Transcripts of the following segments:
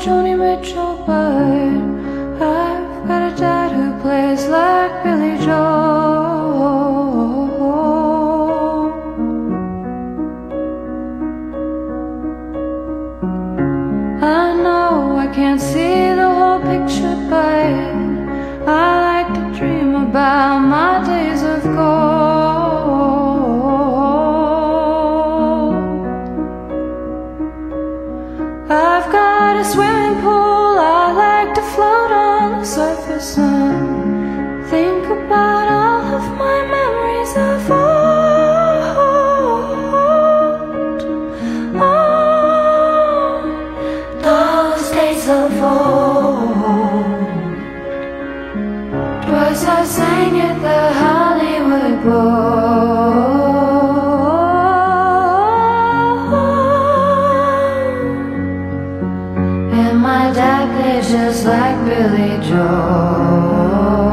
Joni Mitchell, but I've got a dad who plays like Billy Joel. I know I can't see the whole picture, but I like to dream about my days of gold. I've got And my dad plays just like Billy Joel.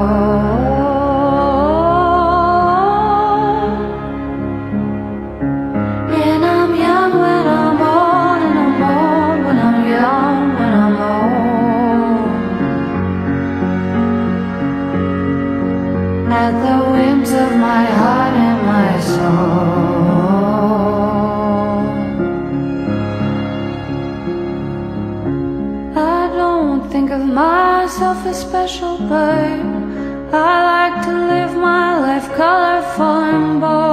Think of myself as special, but I like to live my life colorful and bold.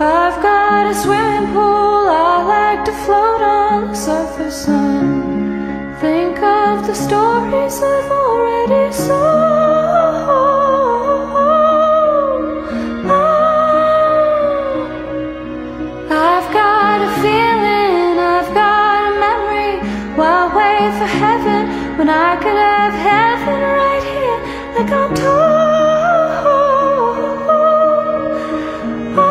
I've got a swimming pool, I like to float on the surface and think of the stories I've already sold. like I'm told. Oh,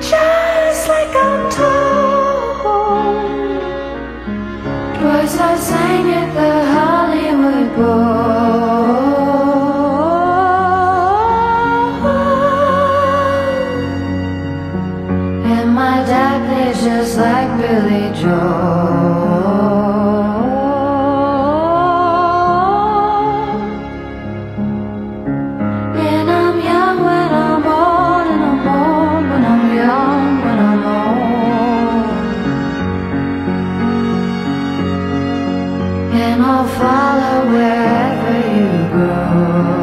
just like I'm told. Twice I sang at the Hollywood Bowl. And my dad plays just like Billy Joel. and I'll follow wherever you go.